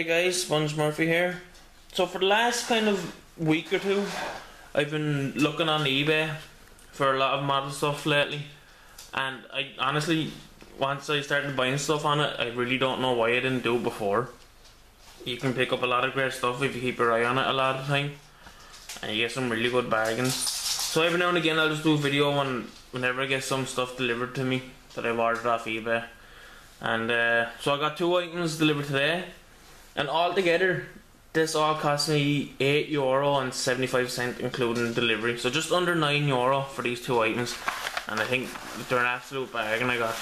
Hey guys, Spunge Murphy here. So for the last kind of week or two, I've been looking on eBay for a lot of model stuff lately, and I honestly, once I started buying stuff on it, I really don't know why I didn't do it before. You can pick up a lot of great stuff if you keep your eye on it a lot of time, and you get some really good bargains. So every now and again, I'll just do a video when whenever I get some stuff delivered to me that I've ordered off eBay. And uh, so I got two items delivered today, and altogether, this all cost me eight euro and seventy five cent, including delivery. So just under nine euro for these two items, and I think they're an absolute bargain I got.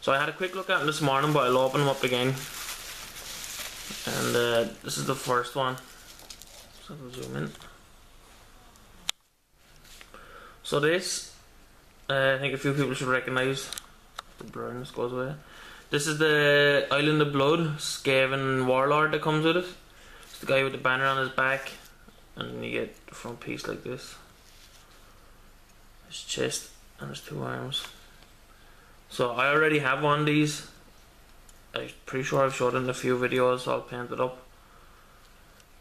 So I had a quick look at them this morning, but I'll open them up again. And uh, this is the first one. So I'll zoom in. So this, uh, I think a few people should recognise. The blurriness goes away. This is the Island of Blood Skaven Warlord that comes with it. It's the guy with the banner on his back, and then you get the front piece like this. His chest and his two arms. So I already have one of these. I'm pretty sure I've showed in a few videos, so I'll paint it up.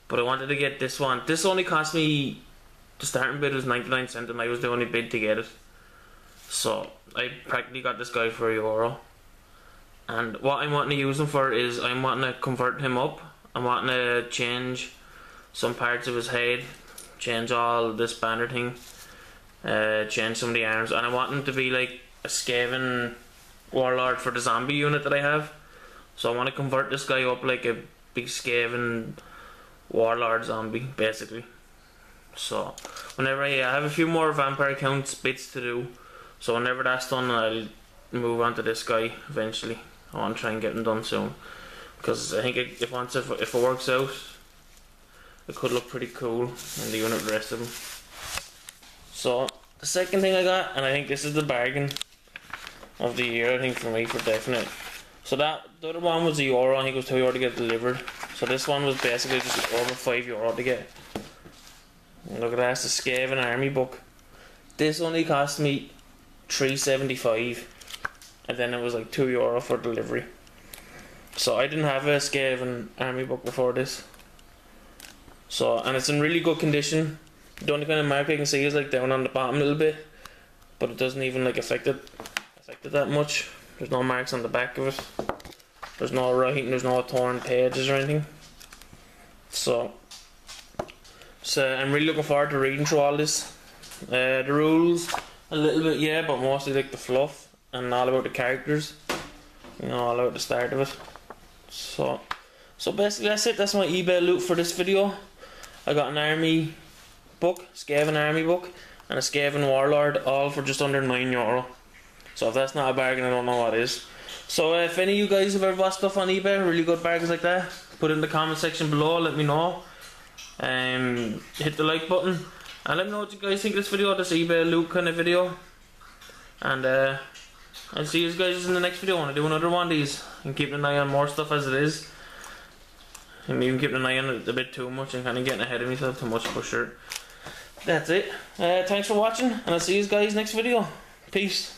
But I wanted to get this one. This only cost me the starting bid was 99 cents, and I was the only bid to get it. So I practically got this guy for a euro. And what I'm wanting to use him for is I'm wanting to convert him up. I'm wanting to change some parts of his head, change all this banner thing, uh, change some of the arms, and I want him to be like a Skaven warlord for the zombie unit that I have. So I want to convert this guy up like a big Skaven warlord zombie, basically. So whenever I, I have a few more vampire counts bits to do, so whenever that's done, I'll move on to this guy eventually. I want to try and get them done soon because I think it, if once if, if it works out, it could look pretty cool in the unit rest of them. So the second thing I got, and I think this is the bargain of the year. I think for me for definite. So that the other one was a euro. I think it was two euro to get delivered. So this one was basically just over five euro to get. And look at that, it's the Skaven Army book. This only cost me three seventy five and then it was like two euro for delivery. So I didn't have a Skaven army book before this. So and it's in really good condition. The only kind of mark I can see is like down on the bottom a little bit, but it doesn't even like affect it affect it that much. There's no marks on the back of it. There's no writing. There's no torn pages or anything. So, so I'm really looking forward to reading through all this. Uh, the rules a little bit, yeah, but mostly like the fluff and all about the characters. You know, all about the start of it. So, so basically that's it. That's my eBay loot for this video. I got an army book, Skaven army book, and a Skaven warlord, all for just under nine euro. So if that's not a bargain, I don't know what is. So uh, if any of you guys have ever bought stuff on eBay, really good bargains like that, put it in the comment section below. Let me know. Um, hit the like button, and let me know what you guys think of this video, this eBay loot kind of video. And uh, I'll see you guys in the next video when I do another one of these. And keep an eye on more stuff as it is. I'm even keeping an eye on it a bit too much and kind of getting ahead of myself too much for sure. That's it. Uh, thanks for watching and I'll see you guys next video. Peace.